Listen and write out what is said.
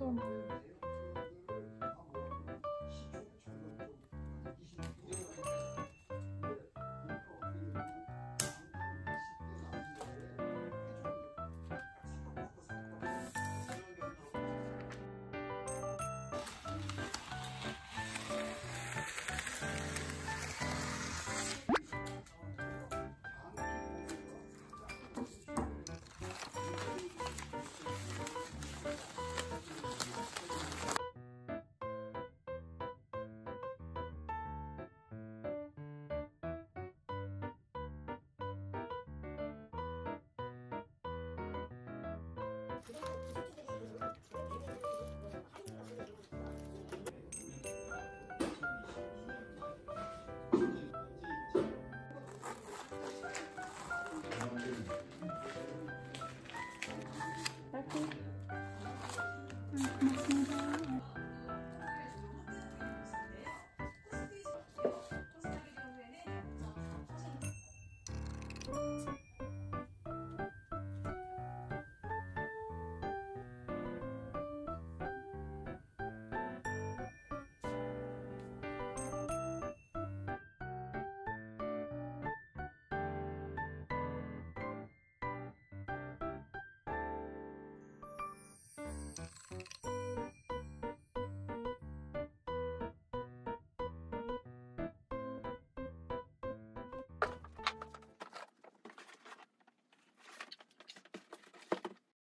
потом. Mm-hmm.